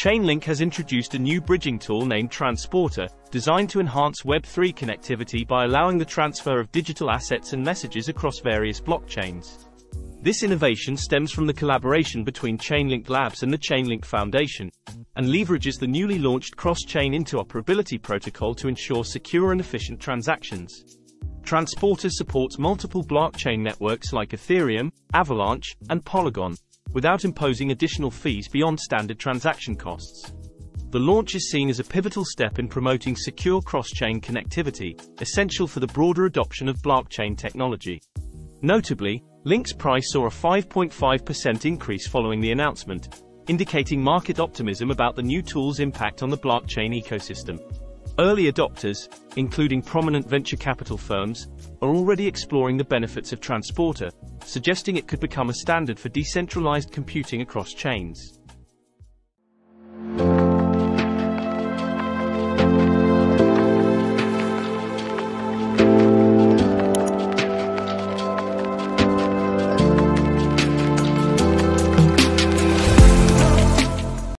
Chainlink has introduced a new bridging tool named Transporter, designed to enhance Web3 connectivity by allowing the transfer of digital assets and messages across various blockchains. This innovation stems from the collaboration between Chainlink Labs and the Chainlink Foundation, and leverages the newly launched cross-chain interoperability protocol to ensure secure and efficient transactions. Transporter supports multiple blockchain networks like Ethereum, Avalanche, and Polygon, without imposing additional fees beyond standard transaction costs. The launch is seen as a pivotal step in promoting secure cross-chain connectivity, essential for the broader adoption of blockchain technology. Notably, Link's price saw a 5.5% increase following the announcement, indicating market optimism about the new tool's impact on the blockchain ecosystem. Early adopters, including prominent venture capital firms, are already exploring the benefits of Transporter, suggesting it could become a standard for decentralized computing across chains.